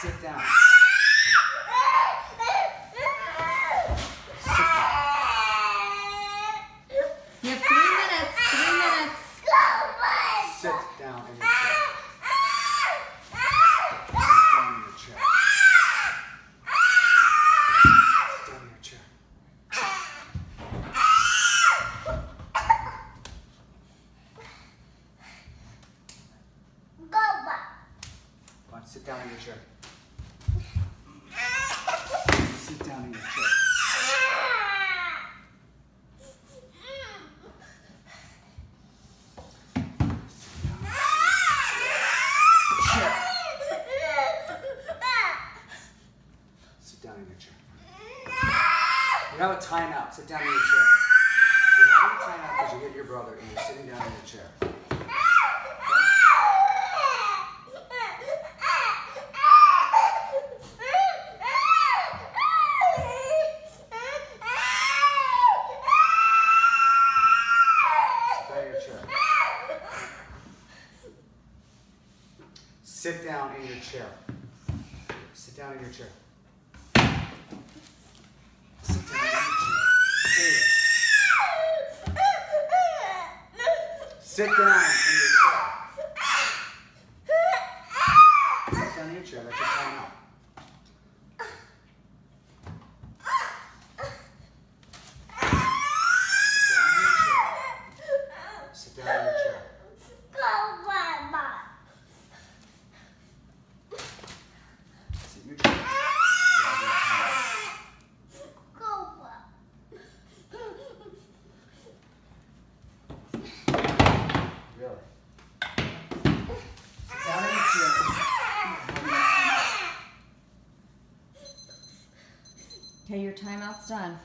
Sit down. Sit down. You have three minutes. Three minutes. Sit down in your chair. Sit down in your chair. Sit down in your chair. Come on, sit down in your chair. Sit down in your chair. Chair. Sit down in your chair. You have a timeout. Sit down in your chair. You're having a timeout because you hit your brother and you're sitting down in your chair. Sit down in your chair. Sit down in your chair. Sit down. Sit down in your chair. Sit down in your chair. That's your time out. Sit down in your chair. Sit down in your chair. Sit in your chair. You have your time out. Really? Sit down in your chair. Okay, your timeout's done.